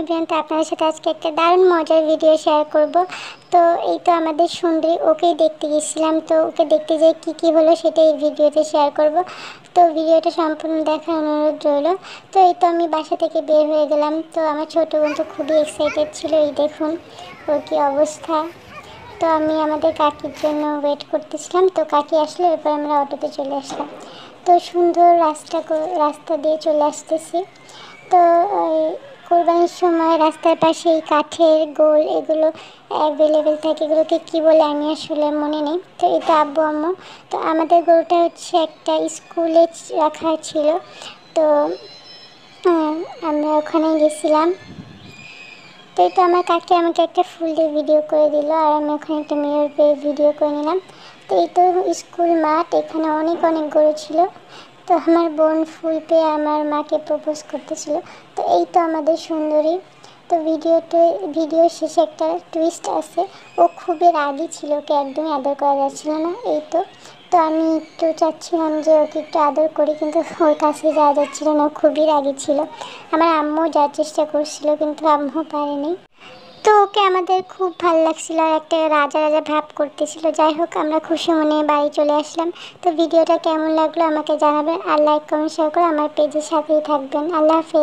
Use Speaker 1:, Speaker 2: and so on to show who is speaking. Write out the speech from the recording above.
Speaker 1: Everyone তো আপনাদের সাথে আজকে একটা দারুণ মজার ভিডিও শেয়ার করব। তো এই তো আমাদের সুন্দরী, ওকেই দেখতে গেছিলাম। তো ওকে দেখতে যাই কী কী হলো সেটা এই ভিডিওতে শেয়ার করব। তো ভিডিওটা সম্পূর্ণ দেখার অনুরোধ রইল। তো এই তো আমি বাসা থেকে বের হয়ে গেলাম। তো আমার ছোটো বোন তো খুবই এক্সাইটেড ছিল, এই দেখুন ওর কী অবস্থা। তো আমি আমাদের কাকির জন্য ওয়েট করতেছিলাম। তো কাকি আসলে, এরপর আমরা অটোতে চলে আসলাম। তো সুন্দর রাস্তা রাস্তা দিয়ে চলে আসতেছি। তো কোরবানির সময় রাস্তার পাশে এই কাঠের গোল এগুলো অ্যাভেলেবেল থাকে। এগুলোকে কী বলে আমি আসলে মনে নেই। তো এটা আব্বু, আম্মু। তো আমাদের গরুটা হচ্ছে একটা স্কুলে রাখা ছিল। তো আমরা ওখানে গেছিলাম। তো এটা আমার কাকি আমাকে একটা ফুল দিয়ে ভিডিও করে দিল আর আমি ওখানে একটা মেয়র পেয়ে ভিডিও করে নিলাম। তো এই তো স্কুল মাঠ, এখানে অনেক অনেক গরু ছিল। তো আমার বোন ফুল পেয়ে আমার মাকে প্রপোজ করতেছিল। তো এই তো আমাদের সুন্দরী। তো ভিডিওতে ভিডিও শেষে একটা টুইস্ট আছে। ও খুবই রাগি ছিল, ওকে একদমই আদর করা যাচ্ছিল না, এই তো। তো আমি একটু চাচ্ছিলাম যে ওকে একটু আদর করি, কিন্তু ওর কাছে যাওয়া যাচ্ছিল না খুবই রাগি ছিল। আমার আম্মু যাওয়ার চেষ্টা করছিল, কিন্তু আম্মু পারেনি। তো ওকে আমাদের খুব ভালো লাগছিল আর একটা রাজা রাজা ভাব করতেছিল। যাই হোক, আমরা খুশি মনে বাড়ি চলে আসলাম। তো ভিডিওটা কেমন লাগল আমাকে জানাবেন আর লাইক কমেন্ট শেয়ার করে আমার পেজের সাথেই থাকবেন। আল্লাহ হাফেজ।